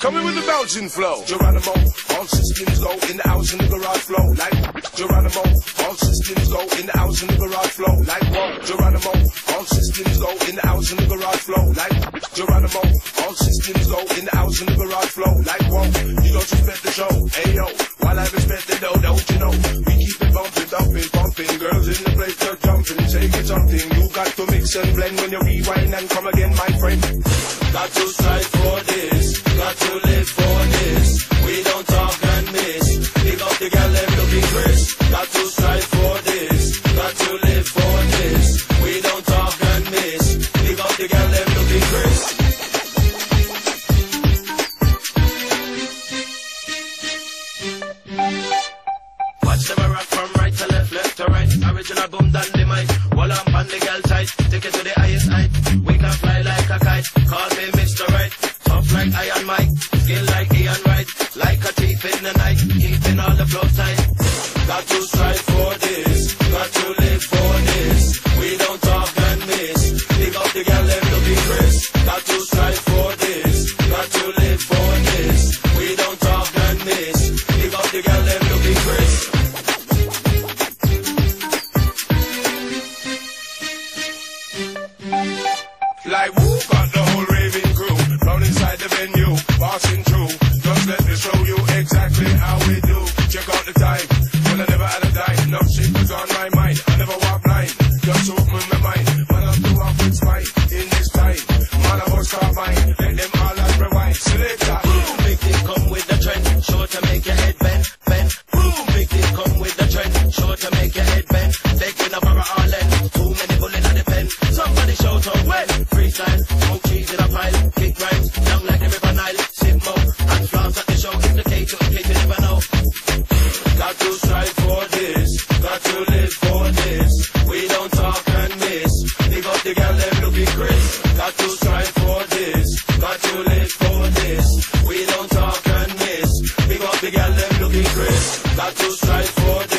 Bouncin Flow. Geronimo, all systems go in the house in the garage flow. Like Geronimo, all systems go in the house in the garage flow. Like what? Geronimo, all systems go in the house in the garage flow. Like Geronimo, all systems go in the house in the garage flow. Like what? You don't respect the show. Hey yo, while I respect the dough, don't you know? We keep it bumping, dumping, bumping. Girls in the place just jumping. It something. You got to mix and blend when you rewind and come again, my friend. Got to strive in the night. Keeping all the flow tight. Got to strive for this. Got to live for this. We don't talk and miss. Pick up the girl, them looking crisp. Got to strive for this. Got to live for this. We don't talk and miss. Pick up the girl, them looking crisp. Like who Somebody shout out when smoke in a pile, kick rhymes, down like the river Nile, sip flowers at the show. If the cake in case you got to strive for this, got to live for this. We don't talk and miss. Up the gal, them looking crisp. Got to strive for this, got to live for this. We don't talk and miss. Up the gal, them looking crisp. Got to strive for